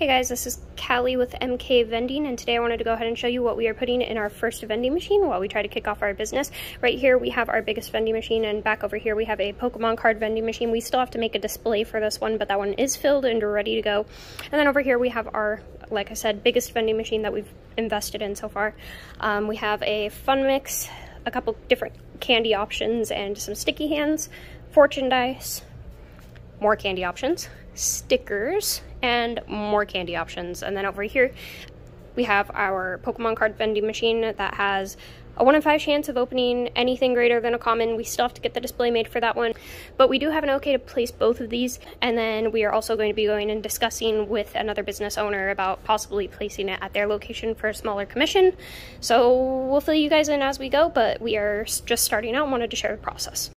Hey guys, this is Callie with MK Vending, and today I wanted to go ahead and show you what we are putting in our first vending machine while we try to kick off our business. Right here we have our biggest vending machine, and back over here we have a Pokemon card vending machine. We still have to make a display for this one, but that one is filled and ready to go. And then over here we have our, like I said, biggest vending machine that we've invested in so far. Um, we have a Fun Mix, a couple different candy options, and some sticky hands, fortune dice, more candy options, stickers, and more candy options. And then over here, we have our Pokemon card vending machine that has a 1 in 5 chance of opening anything greater than a common. We still have to get the display made for that one, but we do have an okay to place both of these. And then we are also going to be going and discussing with another business owner about possibly placing it at their location for a smaller commission. So we'll fill you guys in as we go, but we are just starting out and wanted to share the process.